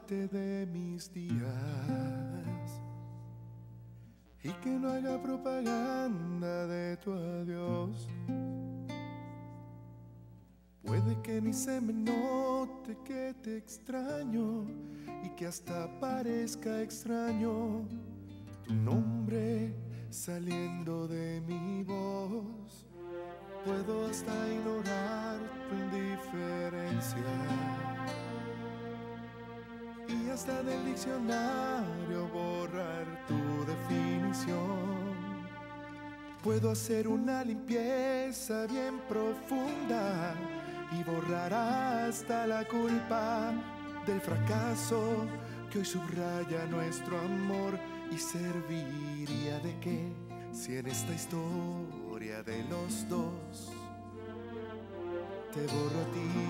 parte de mis días y que no haga propaganda de tu adiós. Puede que ni se me note que te extraño y que hasta parezca extraño tu nombre saliendo de mi voz. Puedo hasta ignorar tu indiferencia hasta del diccionario borrar tu definición. Puedo hacer una limpieza bien profunda y borrar hasta la culpa del fracaso que hoy subraya nuestro amor y serviría de qué si en esta historia de los dos te borro a ti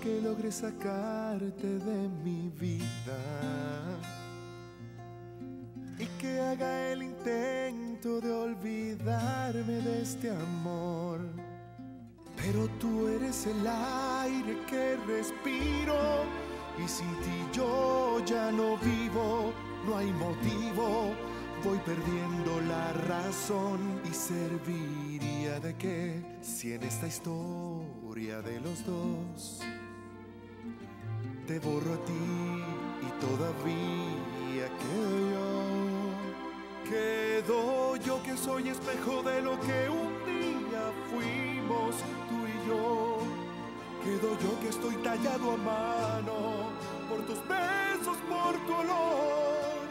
que logre sacarte de mi vida y que haga el intento de olvidarme de este amor. Pero tú eres el aire que respiro y sin ti yo ya no vivo, no hay motivo, voy perdiendo la razón y serviría de qué si en esta historia de los dos te borro a ti y todavía quedo yo. Quedo yo que soy espejo de lo que un día fuimos tú y yo. Quedo yo que estoy tallado a mano por tus besos, por tu olor.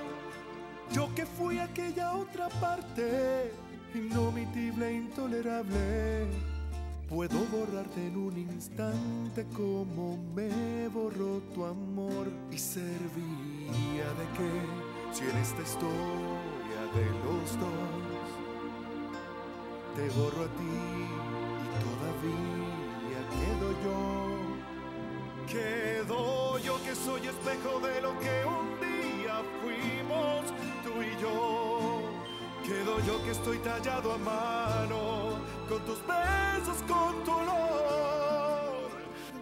Yo que fui aquella otra parte, inomitible, intolerable. Puedo borrarte en un instante como me borró tu amor y serviría de qué si en esta historia de los dos te borro a ti y todavía quedo yo. Quedo yo que soy espejo de lo que un día fuimos tú y yo. Quedo yo que estoy tallado a mano con tus besos, con tu olor.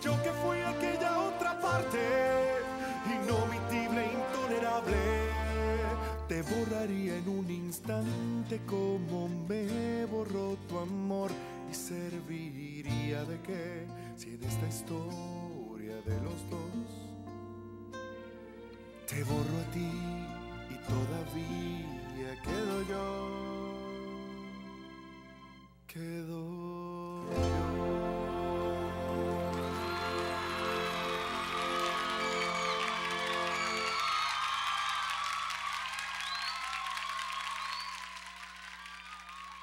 Yo que fui aquella otra parte, inomitible, intolerable. Te borraría en un instante como me borró tu amor y serviría de qué si en esta historia de los dos te borro a ti y todavía quedo yo. Quedo